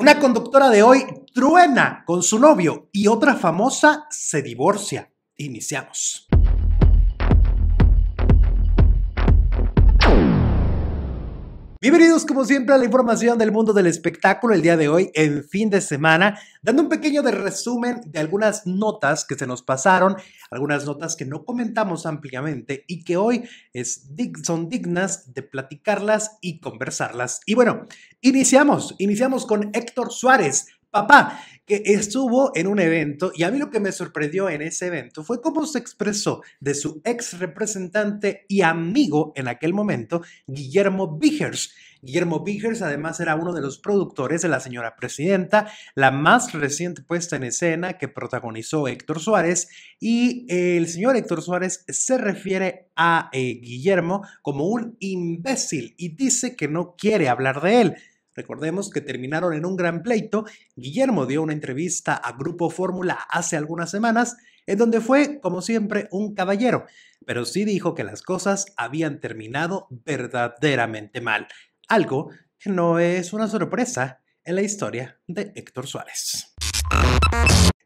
Una conductora de hoy truena con su novio y otra famosa se divorcia. Iniciamos. Bienvenidos como siempre a la información del mundo del espectáculo el día de hoy en fin de semana, dando un pequeño de resumen de algunas notas que se nos pasaron, algunas notas que no comentamos ampliamente y que hoy son dignas de platicarlas y conversarlas. Y bueno, iniciamos, iniciamos con Héctor Suárez, papá, que estuvo en un evento y a mí lo que me sorprendió en ese evento fue cómo se expresó de su ex representante y amigo en aquel momento, Guillermo Vigers. Guillermo Vigers además era uno de los productores de La Señora Presidenta, la más reciente puesta en escena que protagonizó Héctor Suárez y el señor Héctor Suárez se refiere a eh, Guillermo como un imbécil y dice que no quiere hablar de él. Recordemos que terminaron en un gran pleito. Guillermo dio una entrevista a Grupo Fórmula hace algunas semanas, en donde fue, como siempre, un caballero, pero sí dijo que las cosas habían terminado verdaderamente mal, algo que no es una sorpresa en la historia de Héctor Suárez.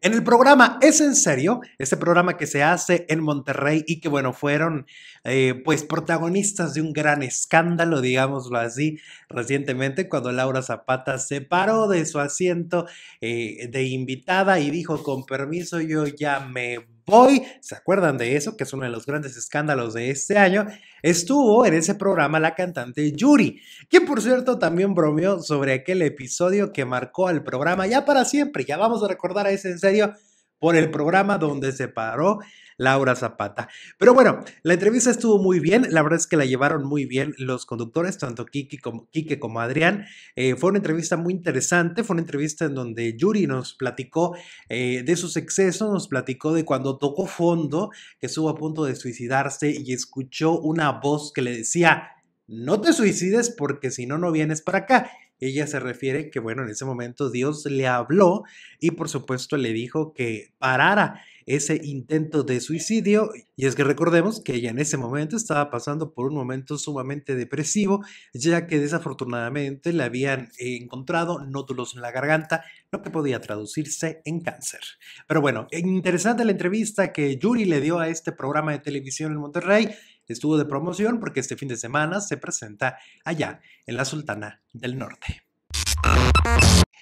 En el programa Es en serio, ese programa que se hace en Monterrey y que bueno, fueron eh, pues protagonistas de un gran escándalo, digámoslo así, recientemente cuando Laura Zapata se paró de su asiento eh, de invitada y dijo con permiso yo ya me voy, ¿se acuerdan de eso? Que es uno de los grandes escándalos de este año. Estuvo en ese programa la cantante Yuri, quien por cierto también bromeó sobre aquel episodio que marcó al programa ya para siempre. Ya vamos a recordar a ese en serio por el programa donde se paró Laura Zapata. Pero bueno, la entrevista estuvo muy bien, la verdad es que la llevaron muy bien los conductores, tanto Kiki como, Kike como Adrián. Eh, fue una entrevista muy interesante, fue una entrevista en donde Yuri nos platicó eh, de sus excesos, nos platicó de cuando tocó fondo, que estuvo a punto de suicidarse y escuchó una voz que le decía, no te suicides porque si no, no vienes para acá. Ella se refiere que, bueno, en ese momento Dios le habló y por supuesto le dijo que parara ese intento de suicidio. Y es que recordemos que ella en ese momento estaba pasando por un momento sumamente depresivo, ya que desafortunadamente le habían encontrado nódulos en la garganta, lo que podía traducirse en cáncer. Pero bueno, interesante la entrevista que Yuri le dio a este programa de televisión en Monterrey. Estuvo de promoción porque este fin de semana se presenta allá en la Sultana del Norte.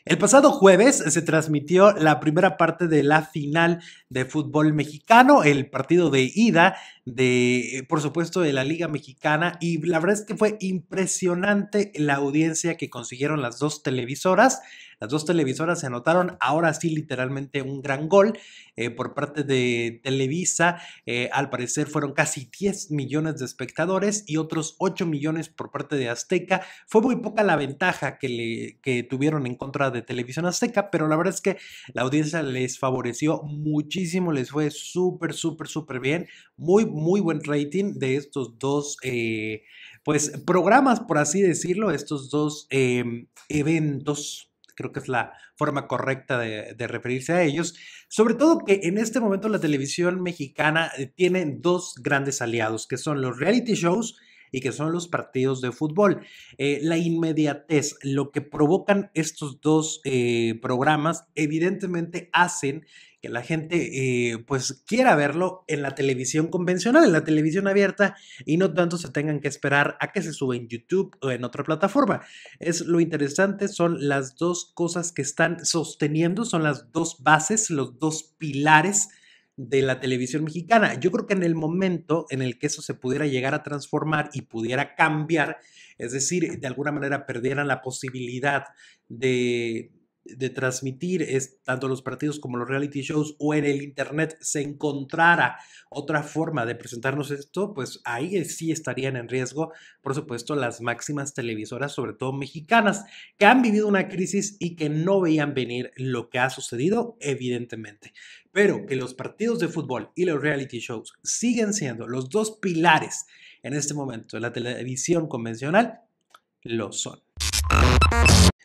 El pasado jueves se transmitió la primera parte de la final de fútbol mexicano, el partido de ida de, por supuesto, de la Liga Mexicana y la verdad es que fue impresionante la audiencia que consiguieron las dos televisoras. Las dos televisoras se anotaron ahora sí literalmente un gran gol eh, por parte de Televisa. Eh, al parecer fueron casi 10 millones de espectadores y otros 8 millones por parte de Azteca. Fue muy poca la ventaja que, tuvieron en contra de Televisión Azteca, pero la verdad es que la audiencia les favoreció muchísimo, les fue súper, súper, súper bien. Muy, muy buen rating de estos dos. Eh, pues programas, por así decirlo, estos dos em, eventos creo que es la forma correcta de, referirse a ellos. Sobre todo que en este momento la televisión mexicana eh, tiene dos grandes aliados, que son los reality shows y que son los partidos de fútbol. Eh, la inmediatez, lo que provocan estos dos eh, programas, evidentemente hacen que la gente eh, pues quiera verlo en la televisión convencional, en la televisión abierta y no tanto se tengan que esperar a que se suba en YouTube o en otra plataforma. Es lo interesante, son las dos cosas que están sosteniendo, son las dos bases, los dos pilares de la televisión mexicana. Yo creo que en el momento en el que eso se pudiera llegar a transformar y pudiera cambiar, es decir, de alguna manera perdieran la posibilidad de transmitir tanto los partidos como los reality shows o en el internet se encontrara otra forma de presentarnos esto, pues ahí sí estarían en riesgo, por supuesto, las máximas televisoras, sobre todo mexicanas, que han vivido una crisis y que no veían venir lo que ha sucedido, evidentemente. Pero que los partidos de fútbol y los reality shows siguen siendo los dos pilares en este momento de la televisión convencional, lo son.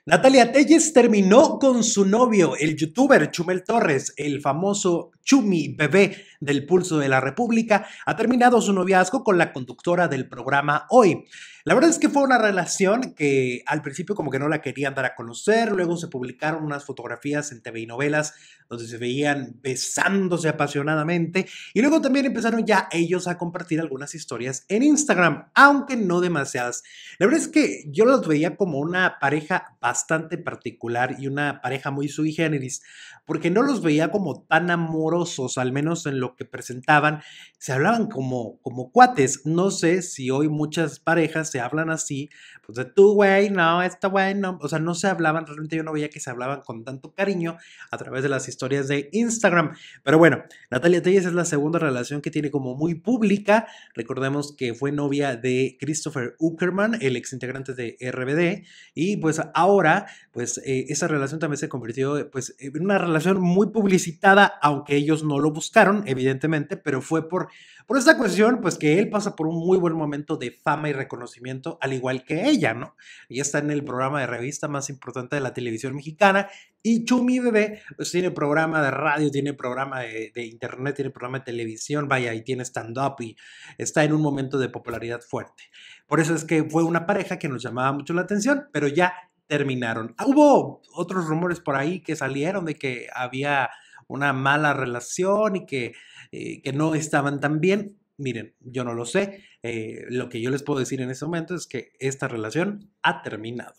Natalia Telles terminó con su novio, el youtuber Chumel Torres, el famoso Chumi bebé del Pulso de la República, ha terminado su noviazgo con la conductora del programa Hoy. La verdad es que fue una relación que al principio como que no la querían dar a conocer, luego se publicaron unas fotografías en TV y novelas donde se veían besándose apasionadamente y luego también empezaron ya ellos a compartir algunas historias en Instagram, aunque no demasiadas. La verdad es que yo los veía como una pareja bastante particular y una pareja muy sui generis, porque no los veía como tan amorosos, al menos en lo que presentaban, se hablaban como, como cuates. No sé si hoy muchas parejas se hablan así, pues de tú, güey, no, esta güey, no, o sea, no se hablaban, realmente yo no veía que se hablaban con tanto cariño a través de las historias de Instagram. Pero bueno, Natalia Telles es la segunda relación que tiene como muy pública. Recordemos que fue novia de Christopher Uckerman, el ex integrante de RBD, y pues ahora, pues eh, esa relación también se convirtió pues en una relación muy publicitada, aunque ellos no lo buscaron, evidentemente, pero fue por, por esta cuestión, pues que él pasa por un muy buen momento de fama y reconocimiento, al igual que ella, ¿no? Ella está en el programa de revista más importante de la televisión mexicana y Chumi Bebé, pues tiene programa de radio, tiene programa de, de internet, tiene programa de televisión, vaya, y tiene stand-up y está en un momento de popularidad fuerte. Por eso es que fue una pareja que nos llamaba mucho la atención, pero ya terminaron. Ah, hubo otros rumores por ahí que salieron de que había una mala relación y que, eh, que no estaban tan bien. Miren, yo no lo sé. Eh, lo que yo les puedo decir en ese momento es que esta relación ha terminado.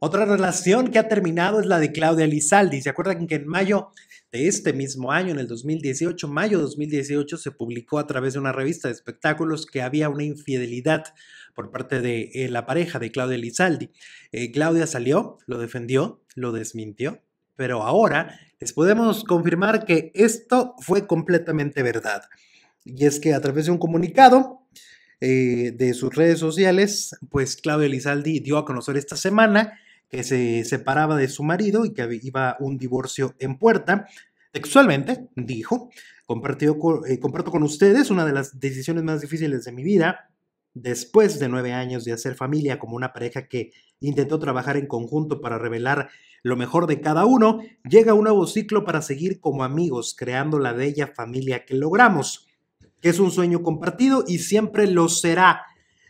Otra relación que ha terminado es la de Claudia Lizaldi. ¿Se acuerdan que en mayo de este mismo año, en el 2018, mayo 2018, se publicó a través de una revista de espectáculos que había una infidelidad por parte de eh, la pareja de Claudia Lizaldi. Eh, Claudia salió, lo defendió, lo desmintió, pero ahora les podemos confirmar que esto fue completamente verdad. Y es que a través de un comunicado eh, de sus redes sociales, pues Claudia Lizaldi dio a conocer esta semana que se separaba de su marido y que iba un divorcio en puerta. Textualmente dijo, compartió, comparto con ustedes una de las decisiones más difíciles de mi vida después de nueve años de hacer familia como una pareja que intentó trabajar en conjunto para revelar lo mejor de cada uno, llega un nuevo ciclo para seguir como amigos, creando la bella familia que logramos, que es un sueño compartido y siempre lo será.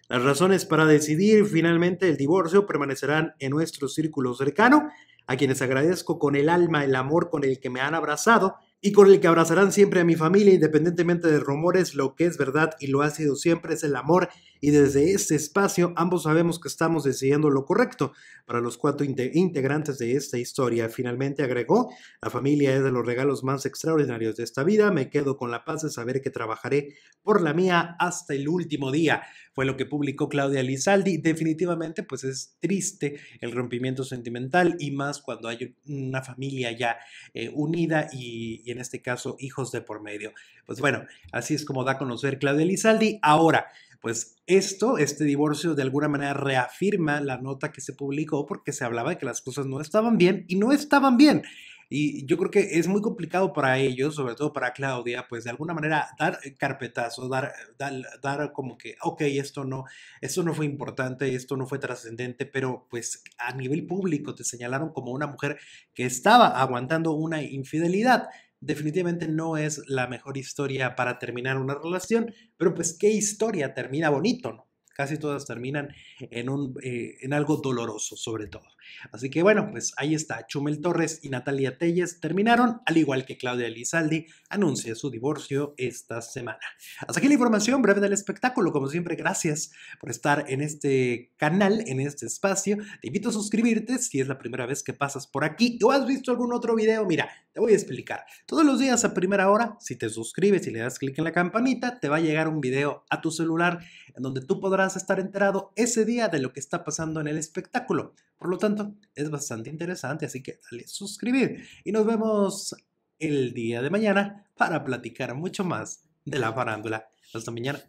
Las razones para decidir finalmente el divorcio permanecerán en nuestro círculo cercano, a quienes agradezco con el alma el amor con el que me han abrazado y con el que abrazarán siempre a mi familia independientemente de rumores, lo que es verdad y lo ha sido siempre es el amor y desde este espacio ambos sabemos que estamos decidiendo lo correcto para los cuatro integrantes de esta historia. Finalmente agregó, la familia es de los regalos más extraordinarios de esta vida, me quedo con la paz de saber que trabajaré por la mía hasta el último día. Fue lo que publicó Claudia Lizaldi. Definitivamente pues es triste el rompimiento sentimental y más cuando hay una familia ya eh, unida y y en este caso hijos de por medio. Pues bueno, así es como da a conocer Claudia Lizaldi. Ahora, pues esto, este divorcio de alguna manera reafirma la nota que se publicó porque se hablaba de que las cosas no estaban bien y no estaban bien. Y yo creo que es muy complicado para ellos, sobre todo para Claudia, pues de alguna manera dar carpetazo, dar, dar, dar, como que, ok, esto no, esto no fue importante, esto no fue trascendente, pero pues a nivel público te señalaron como una mujer que estaba aguantando una infidelidad definitivamente no es la mejor historia para terminar una relación, pero pues qué historia termina bonito, ¿no? Casi todas terminan en, un, eh, en algo doloroso, sobre todo. Así que bueno, pues ahí está. Chumel Torres y Natalia Telles terminaron, al igual que Claudia Elizaldi anuncia su divorcio esta semana. Hasta aquí la información breve del espectáculo. Como siempre, gracias por estar en este canal, en este espacio. Te invito a suscribirte si es la primera vez que pasas por aquí o has visto algún otro video. Mira, te voy a explicar. Todos los días a primera hora, si te suscribes y le das clic en la campanita, te va a llegar un video a tu celular en donde tú podrás estar enterado ese día de lo que está pasando en el espectáculo. Por lo tanto, es bastante interesante, así que dale suscribir y nos vemos el día de mañana para platicar mucho más de la farándula. Hasta mañana.